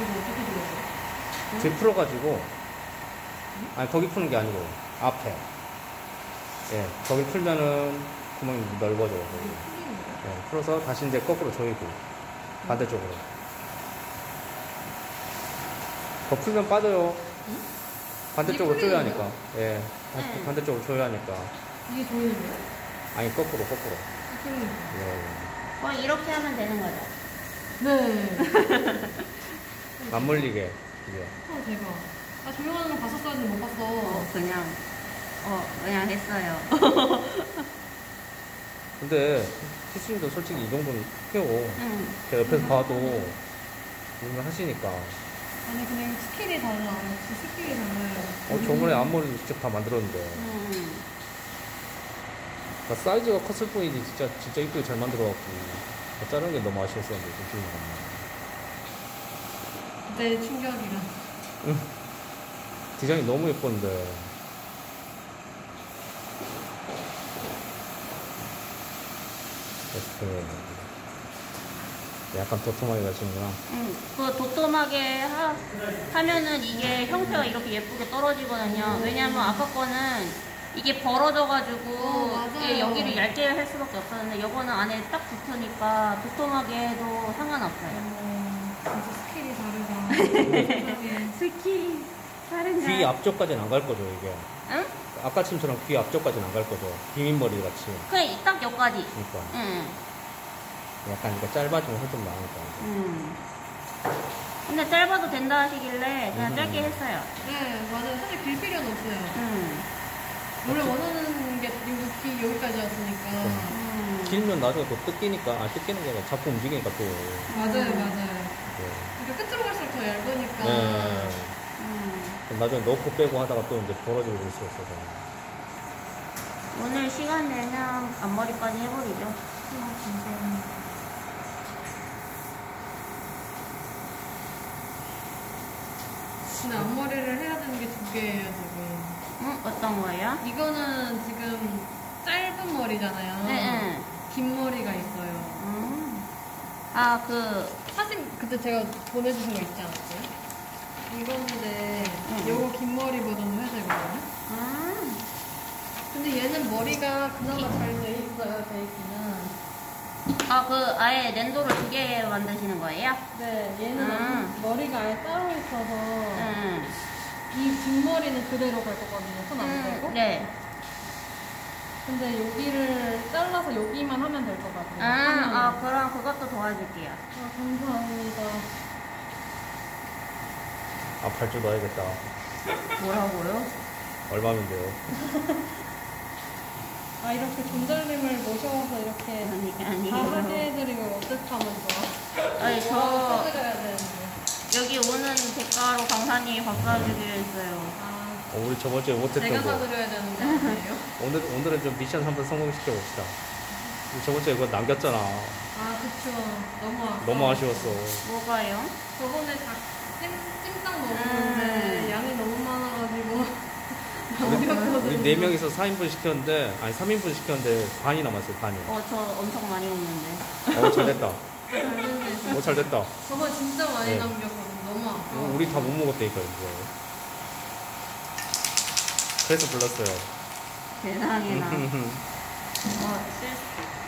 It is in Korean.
이거 어떻게 들어가요? 뒤 풀어가지고 아니 거기 푸는 게 아니고 앞에 예 거기 풀면은 구멍이 넓어져요 이거 거기. 풀리는 거야? 예, 풀어서 다시 이제 거꾸로 조이고 반대쪽으로 더 풀면 빠져요 반대쪽으로 이게 풀리는 조여야 하니까 예 다시 응. 반대쪽으로 조여야 하니까 이게 조이는 거야? 아니 거꾸로 거꾸로 그러니까. 예. 어, 이렇게 하면 되는 거죠. 네. 안 물리게 이게 어, 대박. 나 조형하는 거 봤었어야 했는데 못 봤어. 어, 그냥, 어, 그냥 했어요. 근데 피스님도 솔직히 이 정도는 해요 응. 제가 옆에서 봐도 이걸 하시니까 아니, 그냥 스킬이 달라. 역시 스킬이 달라요. 어 저번에 앞머리 직접 다 만들었는데 응. 그러니까 사이즈가 컸을 뿐이지 진짜 진짜 이쁘게 잘 만들어갖고 자르는 게 너무 아쉬웠었는데 지금 그때 충격이라. 디자인이 너무 예뻤는데 이렇게 약간 도톰하게 가시는구나 응. 그 도톰하게 하, 하면은 이게 형태가 이렇게 예쁘게 떨어지거든요. 왜냐면 아까 거는 이게 벌어져가지고 어. 이게 여기를 얇게 할 수밖에 없었는데 이거는 안에 딱 붙으니까 도톰하게 해도 상관없어요. 어, 진짜 스킬이 다르다. 스킬이 다른 귀 앞쪽까지는 안 갈 거죠 이게 응? 아까 침처럼 귀 앞쪽까지는 안 갈 거죠 비민머리 같이 그냥 딱 여기까지. 그러니까 응. 약간 이거 짧아지면 좀 나으니까 음. 근데 짧아도 된다 하시길래 그냥 음. 짧게 했어요. 네, 맞아요. 사실 길 필요는 없어요. 음. 원래 원하는 게 여기 길 여기까지였으니까. 음. 길면 나중에 또 뜯기니까 아 뜯기는 게 아니라 자꾸 움직이니까 또 맞아요, 음. 맞아요. 이게 그러니까 끝으로 갈수록 더 얇으니까. 네. 음. 그럼 나중에 넣고 빼고 하다가 또 이제 벌어지고 그럴 수 있어서 오늘 시간 내면 앞머리까지 해버리죠. 아, 진짜. 근데 앞머리를 해야 되는 게 두 개예요, 지금. 응? 어떤 거예요? 이거는 지금 짧은 머리잖아요. 네, 네. 긴 머리가 있어요. 음. 아, 그, 사진 그때 제가 보내주신 거 있지 않았어요? 이건데 응. 요거 긴 머리 버전도 해야 되거든요. 아, 근데 얘는 머리가 그나마 잘 돼 있어요, 베이키는. 아, 그, 아예 랜도를 두 개 만드시는 거예요? 네, 얘는 음. 머리가 아예 따로 있어서 응. 이긴 머리는 그대로 갈 거거든요, 손안 대고. 음, 네. 근데 여기를 잘라서 여기만 하면 될 것 같아요. 아, 하나는. 아, 그럼 그것 도 도와줄게요. 아, 감사합니다. 아팔 줄 넣어야겠다 뭐라고요? 얼마면 돼요 아, 이렇게 존잘님을 모셔와서 이렇게 아니, 다 아니에요. 하게 해드리고 어떡하면 좋아. 아니, 저, 써드려야 되는데. 여기 오는 대가로 강사님이 밥 사주기로 했어요. 아, 어, 우리 저번 주에 못했던 제가 거 사드려야 되는데 아니에요? 오늘, 오늘은 좀 미션 한번 성공시켜 봅시다 우리 저번 주에 그거 남겼잖아 아, 그쵸. 너무 아까워. 너무 아쉬웠어 뭐가요? 저번에 닭 찜, 찜닭 먹었는데 음. 양이 너무 많아가지고 우리. 네 명이서 4인분 시켰는데 아니 3인분 시켰는데 반이 남았어요 반이 어, 저 엄청 많이 먹는데. 어 잘됐다. 어 잘됐다 저번에 진짜 많이 네. 남겼거든요. 너무 아까워. 우리 다 못 먹었다니까 이거 그래서 불렀어요 세상에나. 어, 실수.